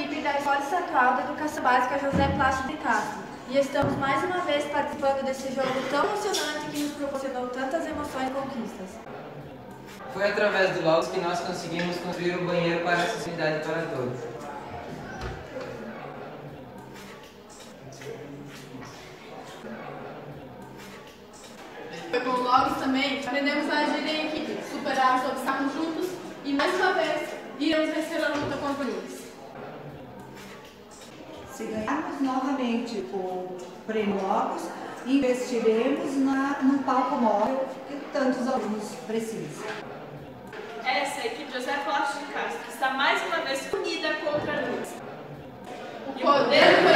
equipe da Escola Estadual da Educação Básica José Plácido de Castro e estamos mais uma vez participando desse jogo tão emocionante que nos proporcionou tantas emoções e conquistas. Foi através do Logos que nós conseguimos construir o um banheiro para acessibilidade para todos. Foi com o Logos também aprendemos a agir em equipe, superar os obstáculos juntos e mais uma vez iremos vencer a luta contra eles. Se ganharmos novamente o prêmio Logos, investiremos na, no palco móvel que tantos alunos precisam. Essa é a equipe José Plástico de Castro está mais uma vez unida contra a luz. O poder do